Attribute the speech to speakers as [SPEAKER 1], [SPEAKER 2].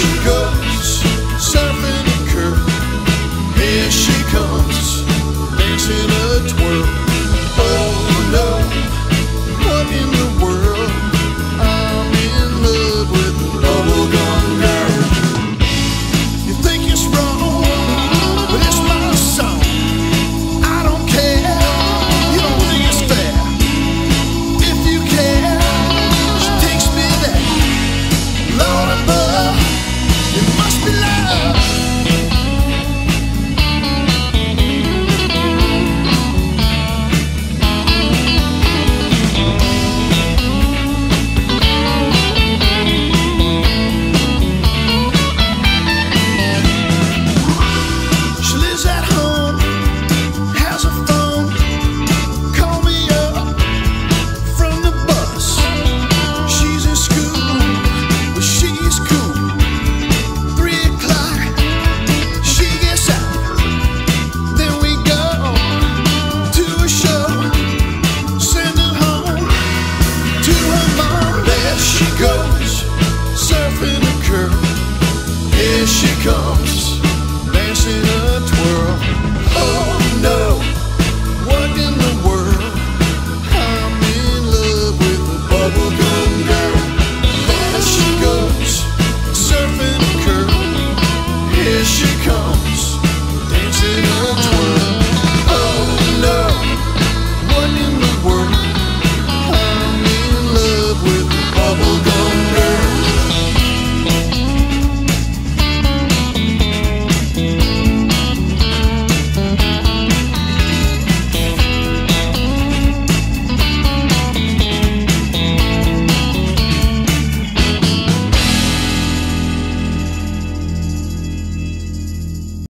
[SPEAKER 1] should go. there she goes, surfing the curve. Here she comes.